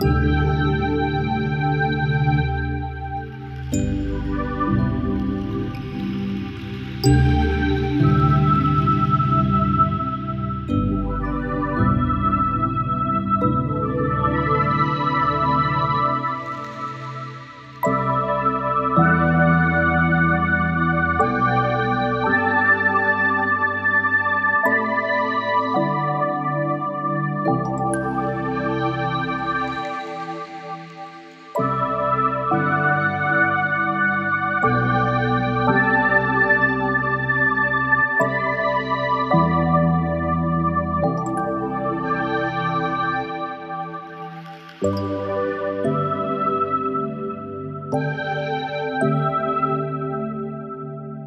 Música